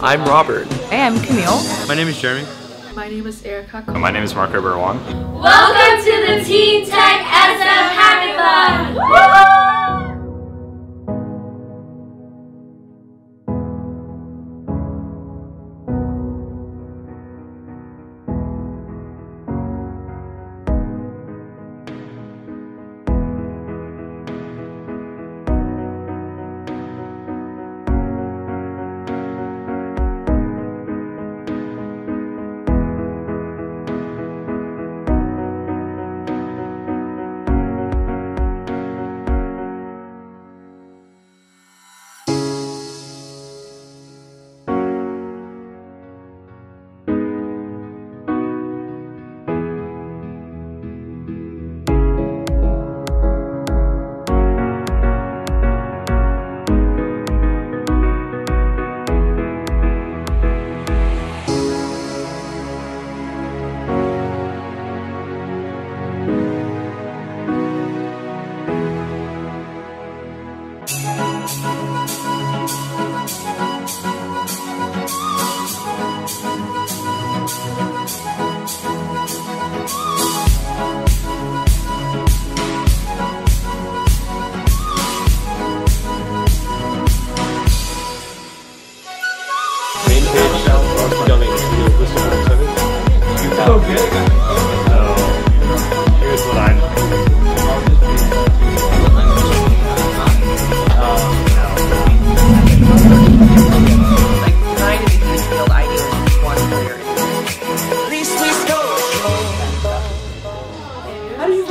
I'm Robert. Hey, I'm Camille. My name is Jeremy. My name is Erica. My name is Marco Berwan. Welcome to the Teen Tech SF Hackathon!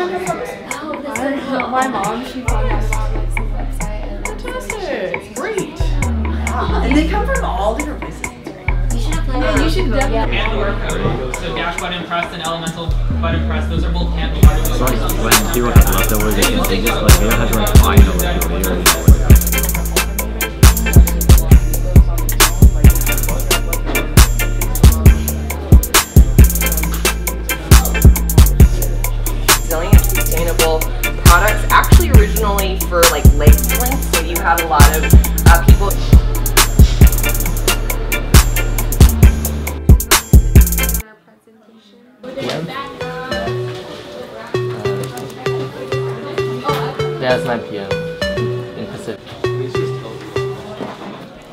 Oh, my mom, she found us on like some website and then Fantastic. Great. And they come from all different places. Yeah, you should definitely. and or code. So Dash button press and elemental button press, those are both handle buttons. So like when people have leftovers, they can they just like they don't have to uh, people. Yeah, it's 9 p.m. in Pacific.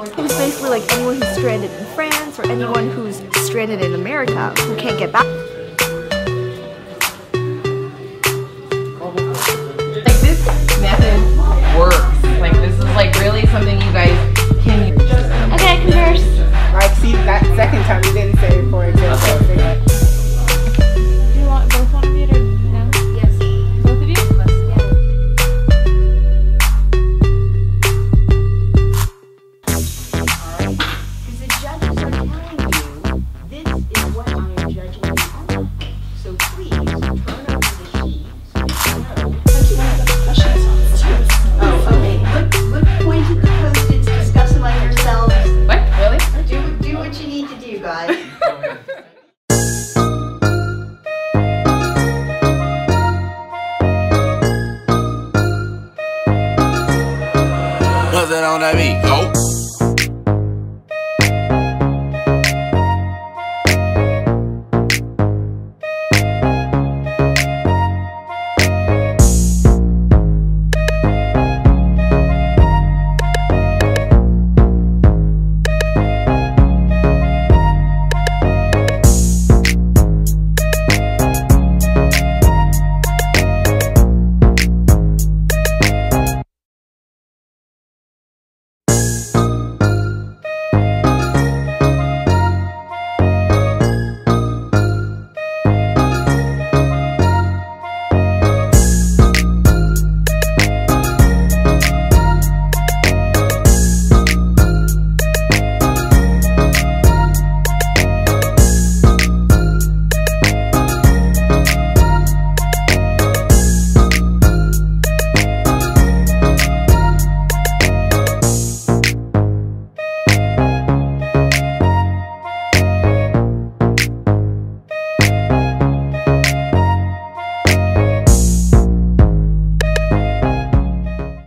It was basically like anyone who's stranded in France or anyone who's stranded in America who can't get back. Nothing on that beat. Oh.